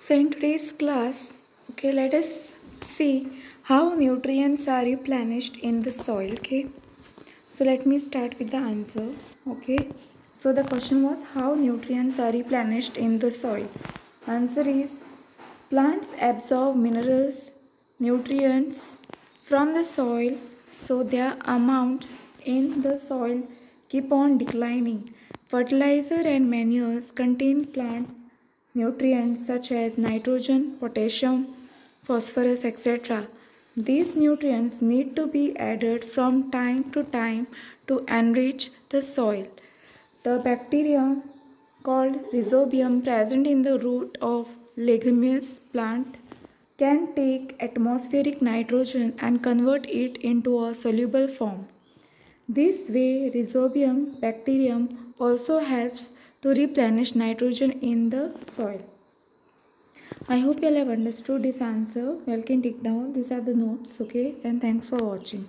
So in today's class, okay, let us see how nutrients are replenished in the soil. Okay. So let me start with the answer. Okay. So the question was how nutrients are replenished in the soil. Answer is plants absorb minerals, nutrients from the soil so their amounts in the soil keep on declining. Fertilizer and manures contain plant nutrients such as nitrogen, potassium, phosphorus, etc. These nutrients need to be added from time to time to enrich the soil. The bacterium called rhizobium present in the root of leguminous plant can take atmospheric nitrogen and convert it into a soluble form. This way rhizobium bacterium also helps to replenish nitrogen in the soil. I hope you all have understood this answer. You all can take down. These are the notes, okay? And thanks for watching.